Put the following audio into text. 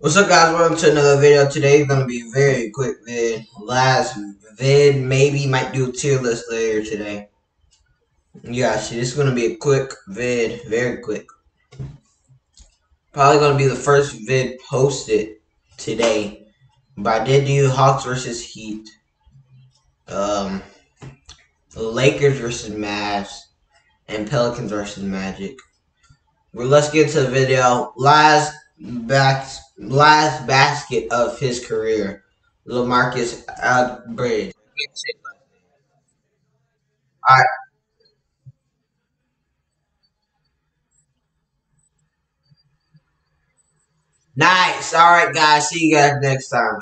What's up guys, welcome to another video. Today is going to be a very quick vid. Last vid, maybe might do a tier list later today. Yeah, see, this is going to be a quick vid, very quick. Probably going to be the first vid posted today. But I did do Hawks versus Heat. Um, Lakers versus Mavs. And Pelicans versus Magic. Well, let's get to the video. Last back last basket of his career, Lamarcus Aldridge. All right. Nice. All right, guys. See you guys next time.